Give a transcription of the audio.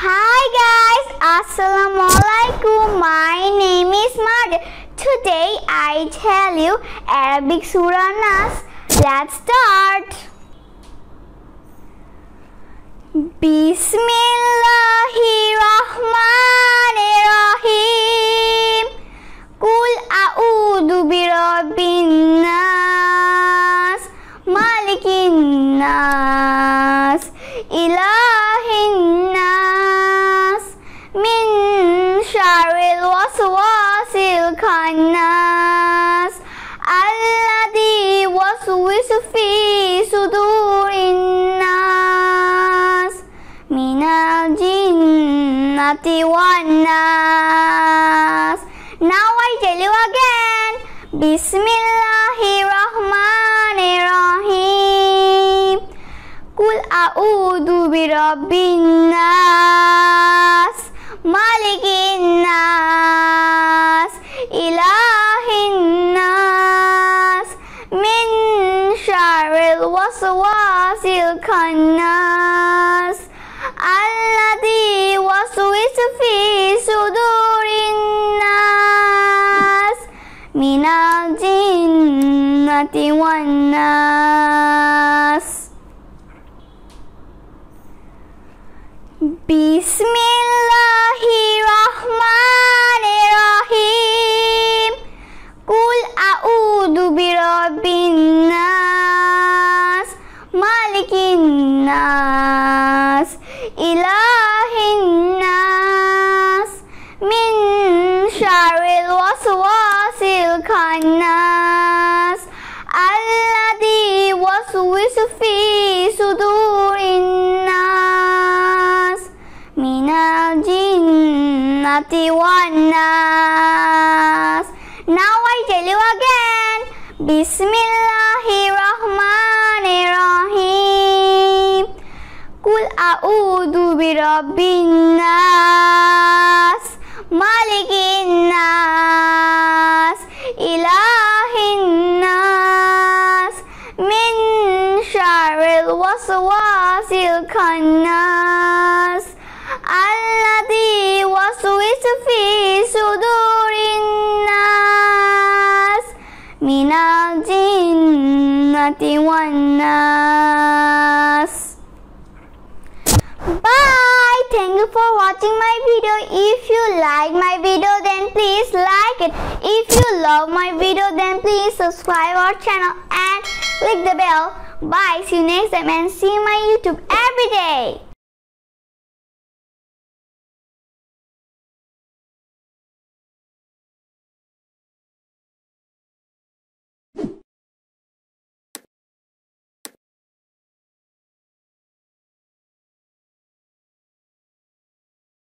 Hi guys, Assalamualaikum. My name is Mardiya. Today I tell you Arabic Surah Nas. Let's start. Bismillahirrahmanirrahim. Nas. Now I tell you again. Bismillahirrahmanirrahim. Qul a'udhu birabbin nas, malikin nas, ilahin nas, min syarril waswasil khannas, minal jinnati wan nas. Bismillahirrahmanirrahim. Qul a'udhu birabbin nas, malikin nas, ilahin alladhi waswisu fi sudurin nas, minal jinnati wan nas. Now I tell you again. Bismillahirrahmanirrahim. Qul a'udhu birabbin nas, nas, min syarril waswasil khannas, alladhi waswisu fi sudurin nas, minal jinnati wan nas. Bye! Thank you for watching my video. If you like my video then please like it. If love my video then please subscribe our channel and click the bell. Bye! See you next time and see my YouTube every day.